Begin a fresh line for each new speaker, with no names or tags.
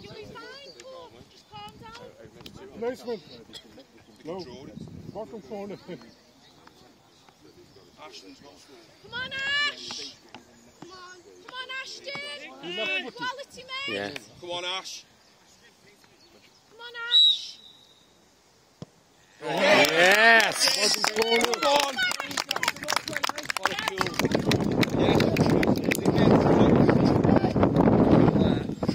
You'll be fine, Paul. Just calm down.
Nice one. No, bottom corner.
Ashton's got school.
Come on, Ash. Come on. Come on, Ashton. Quality, mate.
Yeah.
Come on, Ash.
Come on, Ash.
Yes.
Come